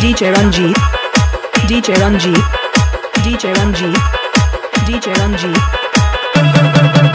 DJ Ranjit, DJ Ranjit, DJ Ranjit, DJ Ranjit.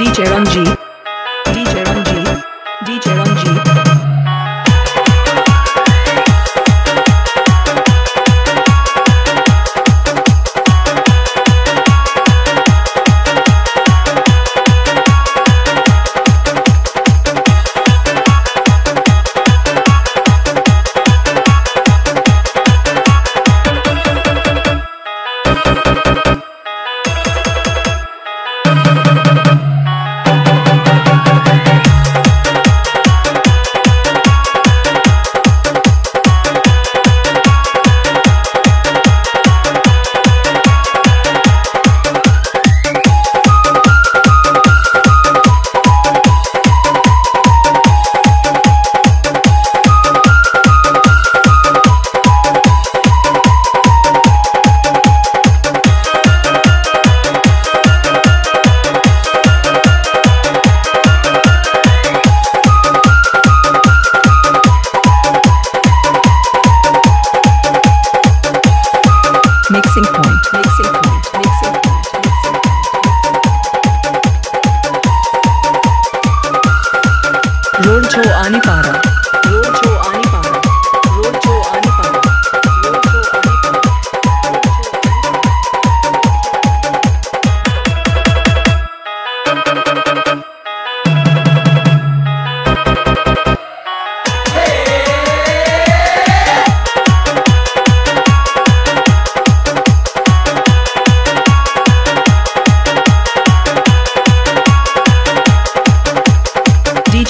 DJ Ranjit, Mixing point, mixing point, mixing point. Road छो आनी पारा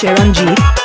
Ranjit,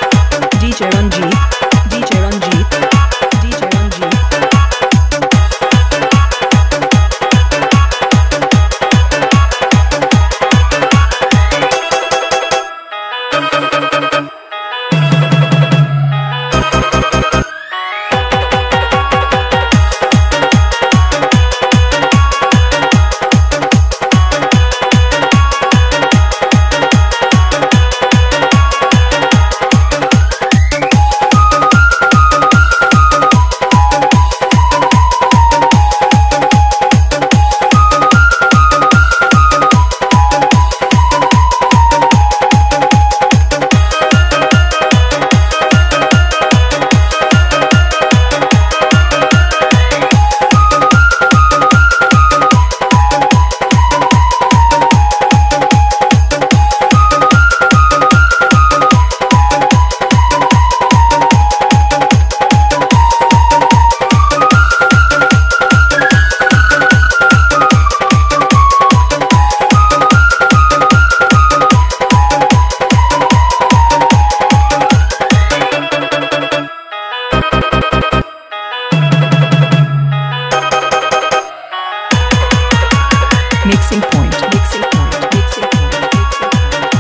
Mixing point. Mixing point. Mixing point. Mixing point.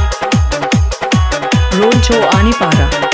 Road Show Anipara.